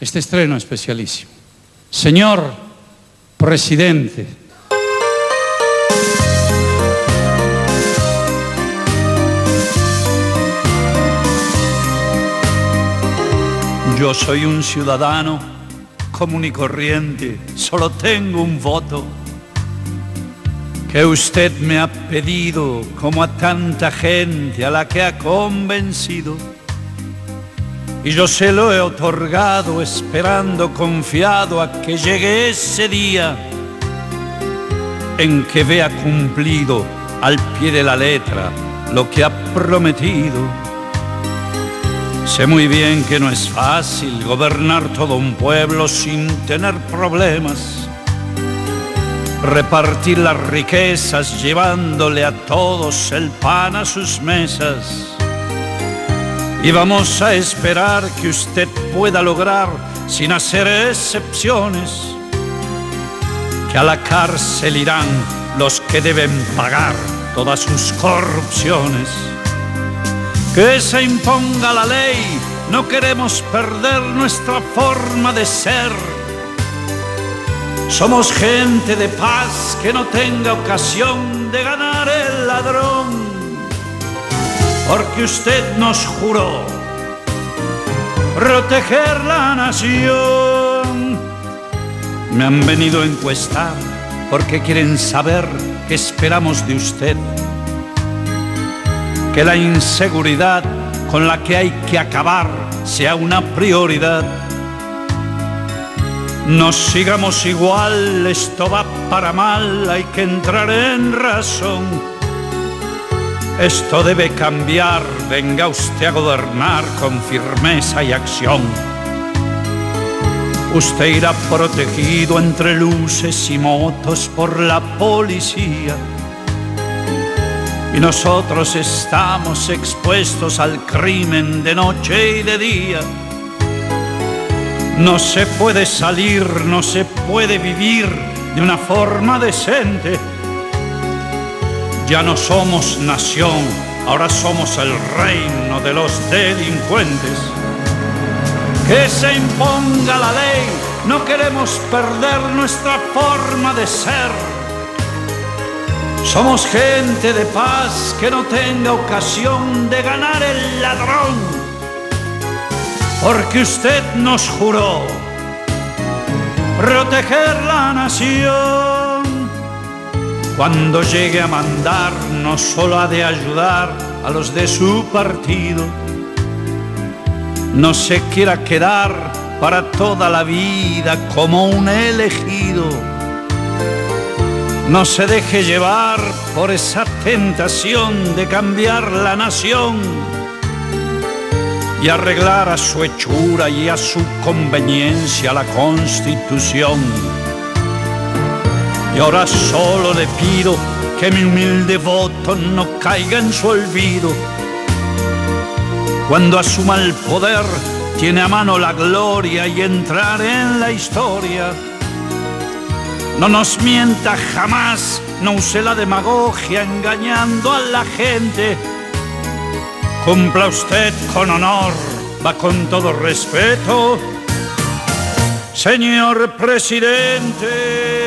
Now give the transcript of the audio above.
Este estreno especialísimo. Señor presidente, yo soy un ciudadano común y corriente, solo tengo un voto que usted me ha pedido como a tanta gente a la que ha convencido. Y yo se lo he otorgado esperando confiado a que llegue ese día en que vea cumplido al pie de la letra lo que ha prometido. Sé muy bien que no es fácil gobernar todo un pueblo sin tener problemas repartir las riquezas llevándole a todos el pan a sus mesas. Y vamos a esperar que usted pueda lograr, sin hacer excepciones, que a la cárcel irán los que deben pagar todas sus corrupciones. Que se imponga la ley, no queremos perder nuestra forma de ser somos gente de paz que no tenga ocasión de ganar el ladrón, porque usted nos juró proteger la nación. Me han venido a encuestar porque quieren saber qué esperamos de usted. Que la inseguridad con la que hay que acabar sea una prioridad no sigamos igual, esto va para mal, hay que entrar en razón. Esto debe cambiar, venga usted a gobernar con firmeza y acción. Usted irá protegido entre luces y motos por la policía. Y nosotros estamos expuestos al crimen de noche y de día no se puede salir, no se puede vivir de una forma decente. Ya no somos nación, ahora somos el reino de los delincuentes. Que se imponga la ley, no queremos perder nuestra forma de ser. Somos gente de paz que no tenga ocasión de ganar el ladrón porque usted nos juró proteger la nación. Cuando llegue a mandar, no solo ha de ayudar a los de su partido, no se quiera quedar para toda la vida como un elegido. No se deje llevar por esa tentación de cambiar la nación y arreglar a su hechura y a su conveniencia la constitución. Y ahora solo le pido que mi humilde voto no caiga en su olvido. Cuando asuma el poder, tiene a mano la gloria y entrar en la historia. No nos mienta jamás, no use la demagogia engañando a la gente Cumpla usted con honor, va con todo respeto, señor presidente.